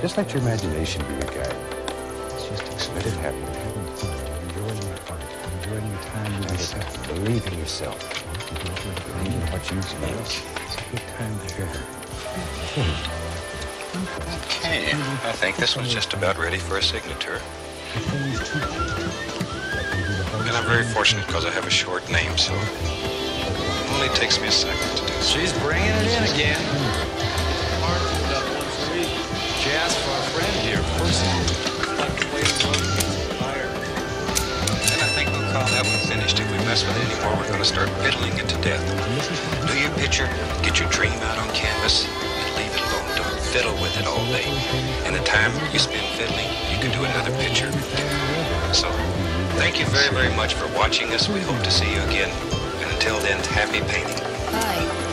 Just let your imagination be your guide. Just let it happen. Having fun, enjoying your art, enjoying your time with yourself. Believe in yourself. Believe in what you make. It's a good time together. Okay, I think this one's just about ready for a signature. The thing is too And I'm very fortunate because I have a short name, so it only takes me a second to do so. She's bringing it in again. Mess with it anymore, we're going to start fiddling it to death. Do your picture, get your dream out on canvas, and leave it alone. Don't fiddle with it all day. And the time you spend fiddling, you can do another picture. So, thank you very, very much for watching us. We hope to see you again. And until then, happy painting. Hi,